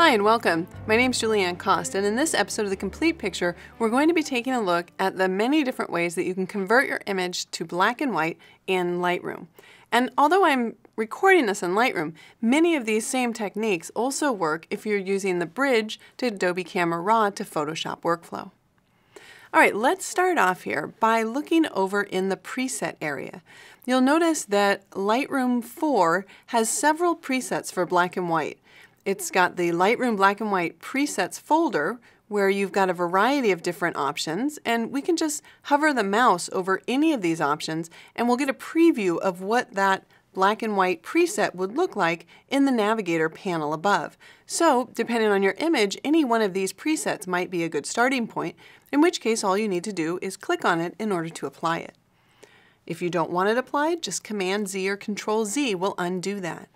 Hi and welcome. My name is Julieanne Kost and in this episode of The Complete Picture we're going to be taking a look at the many different ways that you can convert your image to black and white in Lightroom. And although I'm recording this in Lightroom, many of these same techniques also work if you're using the bridge to Adobe Camera Raw to Photoshop workflow. All right, let's start off here by looking over in the preset area. You'll notice that Lightroom 4 has several presets for black and white. It's got the Lightroom Black and White Presets folder where you've got a variety of different options and we can just hover the mouse over any of these options and we'll get a preview of what that black and white preset would look like in the Navigator panel above. So, depending on your image, any one of these presets might be a good starting point, in which case all you need to do is click on it in order to apply it. If you don't want it applied, just Command Z or Control Z will undo that.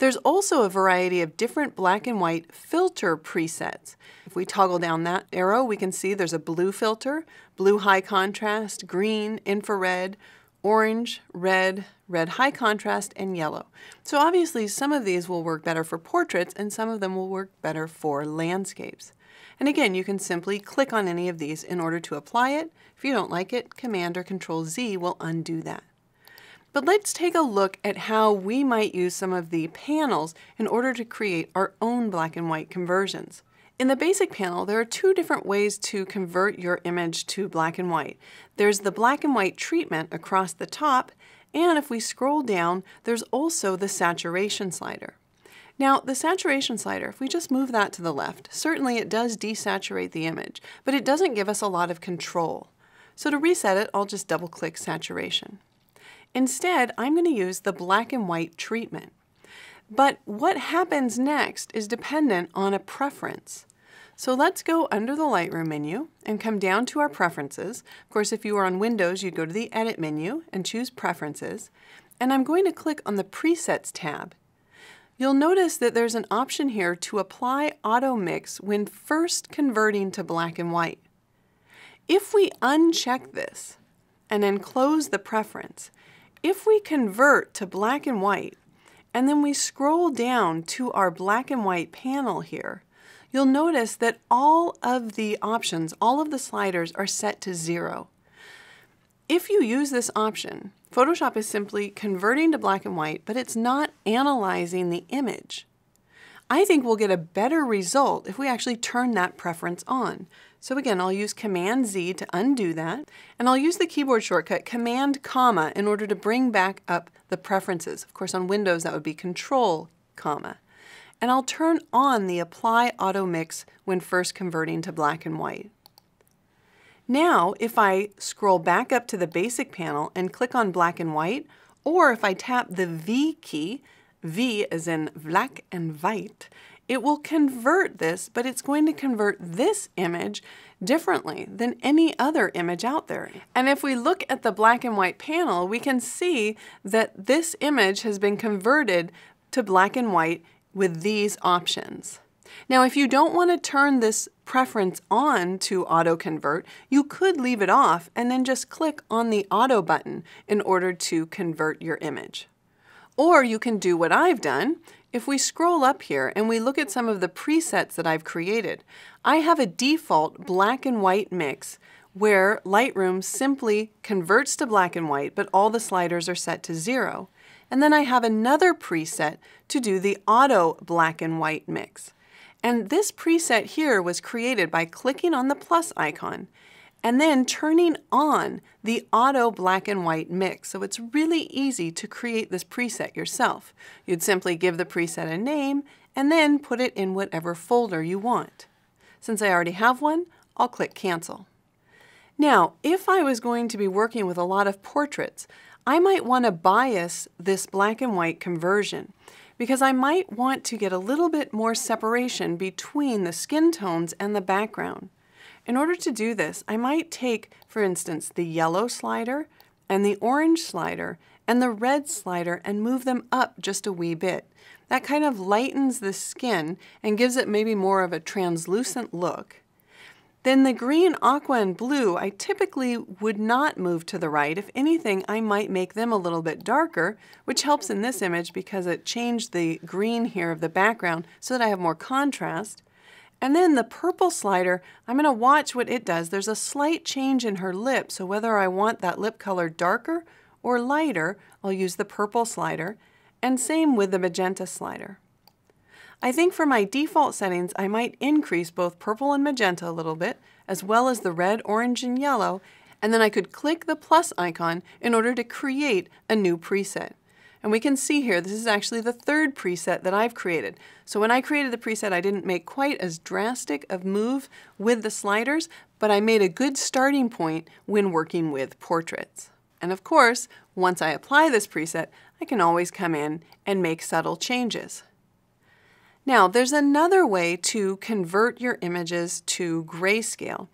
There's also a variety of different black and white filter presets. If we toggle down that arrow, we can see there's a blue filter, blue high contrast, green, infrared, orange, red, red high contrast, and yellow. So obviously some of these will work better for portraits and some of them will work better for landscapes. And again, you can simply click on any of these in order to apply it. If you don't like it, Command or Control Z will undo that. But let's take a look at how we might use some of the panels in order to create our own black and white conversions. In the basic panel, there are two different ways to convert your image to black and white. There's the black and white treatment across the top, and if we scroll down, there's also the saturation slider. Now, the saturation slider, if we just move that to the left, certainly it does desaturate the image, but it doesn't give us a lot of control. So to reset it, I'll just double click saturation. Instead, I'm going to use the black and white treatment. But what happens next is dependent on a preference. So let's go under the Lightroom menu and come down to our preferences. Of course, if you are on Windows, you'd go to the Edit menu and choose Preferences. And I'm going to click on the Presets tab. You'll notice that there's an option here to apply auto mix when first converting to black and white. If we uncheck this and then close the preference, if we convert to black and white, and then we scroll down to our black and white panel here, you'll notice that all of the options, all of the sliders are set to zero. If you use this option, Photoshop is simply converting to black and white, but it's not analyzing the image. I think we'll get a better result if we actually turn that preference on. So again, I'll use Command Z to undo that, and I'll use the keyboard shortcut Command comma in order to bring back up the preferences. Of course, on Windows, that would be Control comma. And I'll turn on the Apply Auto Mix when first converting to black and white. Now, if I scroll back up to the basic panel and click on black and white, or if I tap the V key, V as in black and white, it will convert this, but it's going to convert this image differently than any other image out there. And if we look at the black and white panel, we can see that this image has been converted to black and white with these options. Now, if you don't want to turn this preference on to auto convert, you could leave it off and then just click on the auto button in order to convert your image. Or you can do what I've done. If we scroll up here and we look at some of the presets that I've created, I have a default black and white mix where Lightroom simply converts to black and white, but all the sliders are set to zero. And then I have another preset to do the auto black and white mix. And this preset here was created by clicking on the plus icon and then turning on the auto black and white mix. So it's really easy to create this preset yourself. You'd simply give the preset a name and then put it in whatever folder you want. Since I already have one, I'll click cancel. Now, if I was going to be working with a lot of portraits, I might want to bias this black and white conversion because I might want to get a little bit more separation between the skin tones and the background. In order to do this, I might take, for instance, the yellow slider and the orange slider and the red slider and move them up just a wee bit. That kind of lightens the skin and gives it maybe more of a translucent look. Then the green, aqua, and blue, I typically would not move to the right. If anything, I might make them a little bit darker, which helps in this image because it changed the green here of the background so that I have more contrast. And then the purple slider, I'm going to watch what it does. There's a slight change in her lip, so whether I want that lip color darker or lighter, I'll use the purple slider. And same with the magenta slider. I think for my default settings, I might increase both purple and magenta a little bit, as well as the red, orange, and yellow, and then I could click the plus icon in order to create a new preset. And we can see here, this is actually the third preset that I've created. So when I created the preset, I didn't make quite as drastic of move with the sliders, but I made a good starting point when working with portraits. And of course, once I apply this preset, I can always come in and make subtle changes. Now, there's another way to convert your images to grayscale,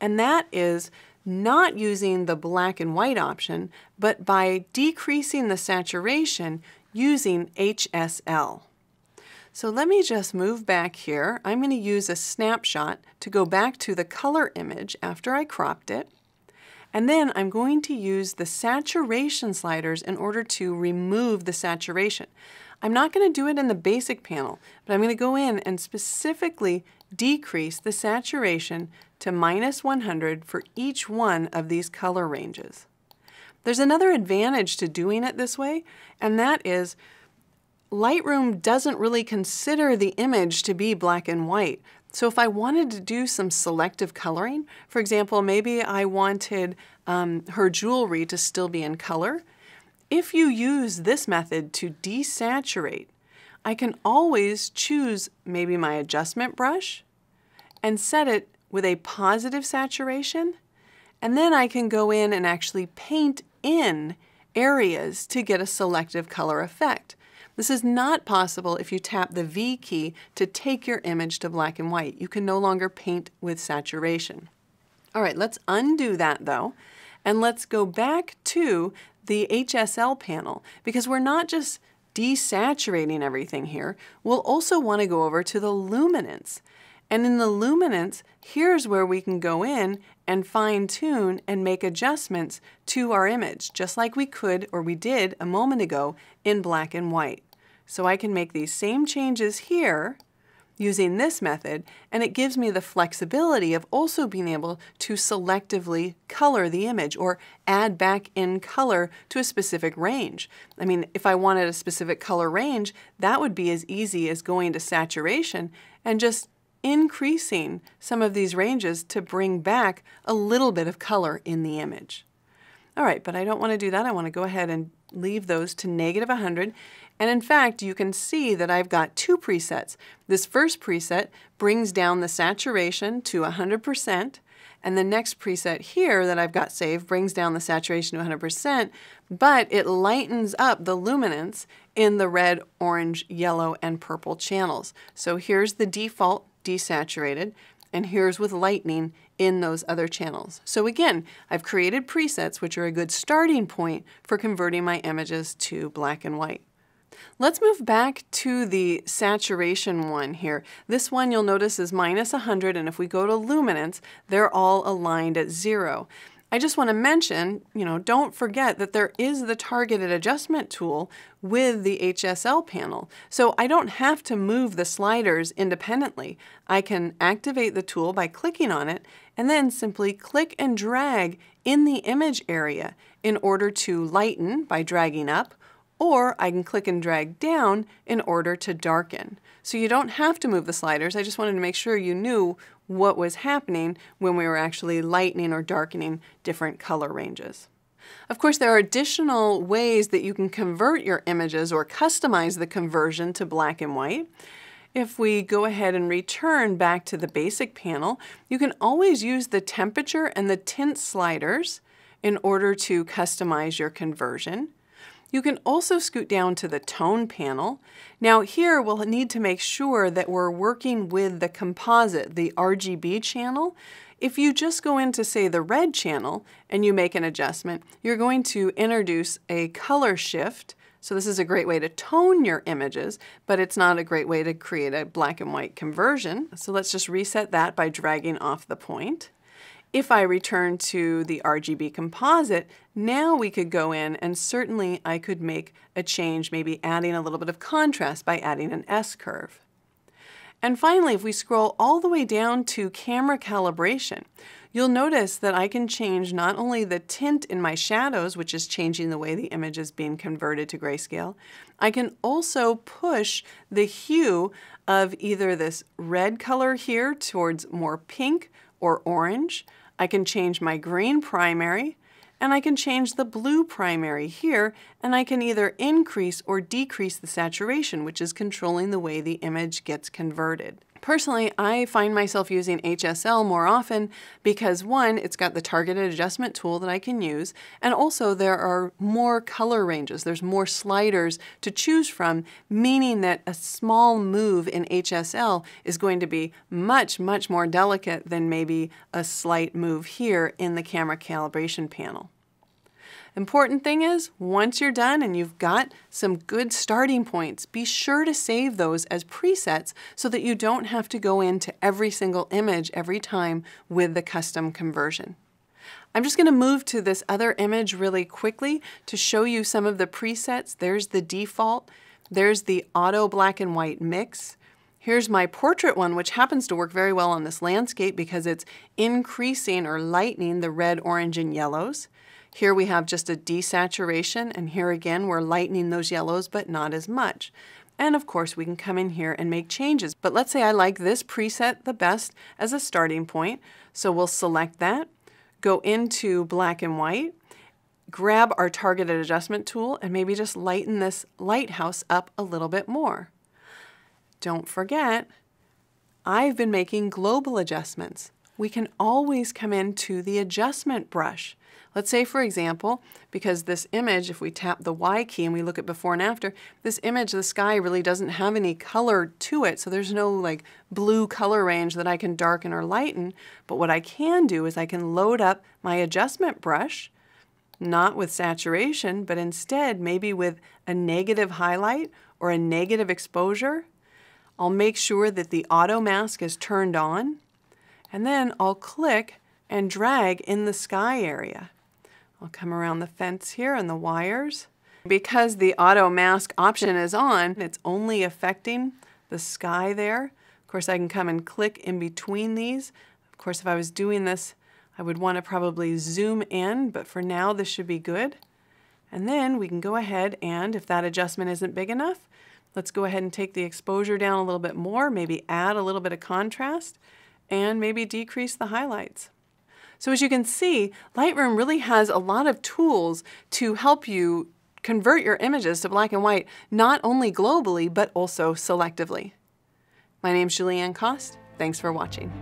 and that is not using the black and white option, but by decreasing the saturation using HSL. So let me just move back here. I'm going to use a snapshot to go back to the color image after I cropped it. And then I'm going to use the saturation sliders in order to remove the saturation. I'm not going to do it in the basic panel, but I'm going to go in and specifically decrease the saturation to minus 100 for each one of these color ranges. There's another advantage to doing it this way, and that is Lightroom doesn't really consider the image to be black and white. So if I wanted to do some selective coloring, for example, maybe I wanted um, her jewelry to still be in color, if you use this method to desaturate, I can always choose maybe my adjustment brush and set it with a positive saturation, and then I can go in and actually paint in areas to get a selective color effect. This is not possible if you tap the V key to take your image to black and white. You can no longer paint with saturation. All right, let's undo that though, and let's go back to the HSL panel because we're not just desaturating everything here, we'll also want to go over to the luminance. And in the luminance, here's where we can go in and fine tune and make adjustments to our image, just like we could or we did a moment ago in black and white. So I can make these same changes here using this method, and it gives me the flexibility of also being able to selectively color the image or add back in color to a specific range. I mean, if I wanted a specific color range, that would be as easy as going to saturation and just increasing some of these ranges to bring back a little bit of color in the image. All right, but I don't want to do that. I want to go ahead and leave those to negative 100 and in fact, you can see that I've got two presets. This first preset brings down the saturation to 100%, and the next preset here that I've got saved brings down the saturation to 100%, but it lightens up the luminance in the red, orange, yellow, and purple channels. So here's the default desaturated, and here's with lightning in those other channels. So again, I've created presets which are a good starting point for converting my images to black and white. Let's move back to the saturation one here. This one you'll notice is minus 100 and if we go to luminance, they're all aligned at zero. I just want to mention, you know, don't forget that there is the targeted adjustment tool with the HSL panel. So I don't have to move the sliders independently. I can activate the tool by clicking on it and then simply click and drag in the image area in order to lighten by dragging up or I can click and drag down in order to darken. So you don't have to move the sliders. I just wanted to make sure you knew what was happening when we were actually lightening or darkening different color ranges. Of course, there are additional ways that you can convert your images or customize the conversion to black and white. If we go ahead and return back to the basic panel, you can always use the temperature and the tint sliders in order to customize your conversion. You can also scoot down to the tone panel. Now here we'll need to make sure that we're working with the composite, the RGB channel. If you just go into say the red channel and you make an adjustment, you're going to introduce a color shift So this is a great way to tone your images, but it's not a great way to create a black and white conversion. So let's just reset that by dragging off the point. If I return to the RGB composite, now we could go in and certainly I could make a change, maybe adding a little bit of contrast by adding an S-curve. And finally, if we scroll all the way down to camera calibration, you'll notice that I can change not only the tint in my shadows, which is changing the way the image is being converted to grayscale, I can also push the hue of either this red color here towards more pink or orange, I can change my green primary, and I can change the blue primary here, and I can either increase or decrease the saturation, which is controlling the way the image gets converted. Personally, I find myself using HSL more often because one, it's got the targeted adjustment tool that I can use, and also there are more color ranges. There's more sliders to choose from, meaning that a small move in HSL is going to be much, much more delicate than maybe a slight move here in the camera calibration panel. Important thing is, once you're done and you've got some good starting points, be sure to save those as presets so that you don't have to go into every single image every time with the custom conversion. I'm just going to move to this other image really quickly to show you some of the presets. There's the default. There's the auto black and white mix. Here's my portrait one, which happens to work very well on this landscape because it's increasing or lightening the red, orange, and yellows. Here we have just a desaturation, and here again we're lightening those yellows, but not as much. And of course we can come in here and make changes. But let's say I like this preset the best as a starting point. So we'll select that, go into black and white, grab our targeted adjustment tool, and maybe just lighten this lighthouse up a little bit more. Don't forget, I've been making global adjustments. We can always come into the adjustment brush. Let's say, for example, because this image, if we tap the Y key and we look at before and after, this image, the sky really doesn't have any color to it, so there's no like blue color range that I can darken or lighten. But what I can do is I can load up my adjustment brush, not with saturation, but instead maybe with a negative highlight or a negative exposure. I'll make sure that the auto mask is turned on, and then I'll click and drag in the sky area. I'll come around the fence here and the wires. Because the auto mask option is on, it's only affecting the sky there. Of course, I can come and click in between these. Of course, if I was doing this, I would want to probably zoom in, but for now, this should be good. And then we can go ahead and, if that adjustment isn't big enough, let's go ahead and take the exposure down a little bit more, maybe add a little bit of contrast, and maybe decrease the highlights. So as you can see, Lightroom really has a lot of tools to help you convert your images to black and white, not only globally, but also selectively. My name is Julieanne Kost. Thanks for watching.